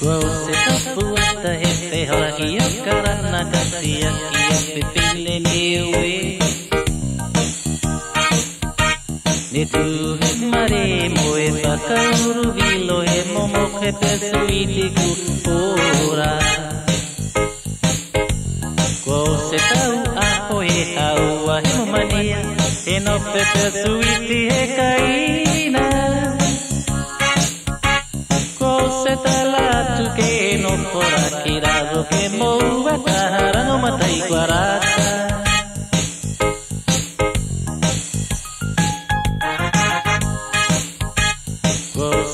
grows. Puata hepe halakia karana katia kia pipile niwe. Nitu mare moe pakauru vilo he momo hepe suiti kupora. Grows it out aho he hau ahimomania. Enope suiti he karana.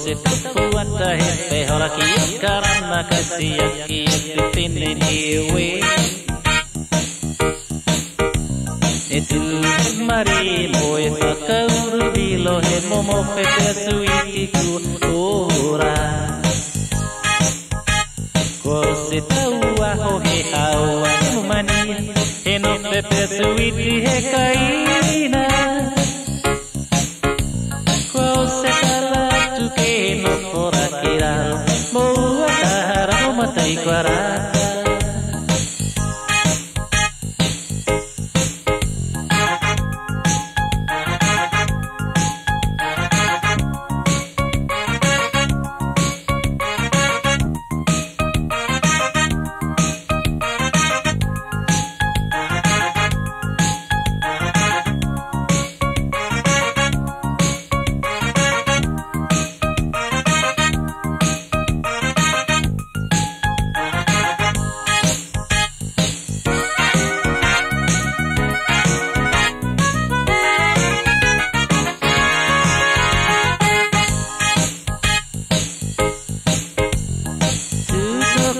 Se tapuata he pe hora ki karana kasi ki pipine niwe E tu mari moe whakauru vilo he momo pe te suiti ku ora Ko se taua ho he haua mania He no pe te suiti he kaina Manicorá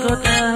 我的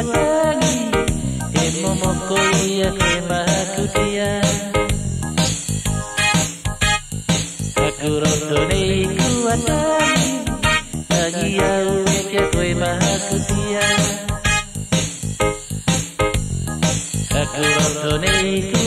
lagi aku lagi Lagi ya uweke kue Aku lagi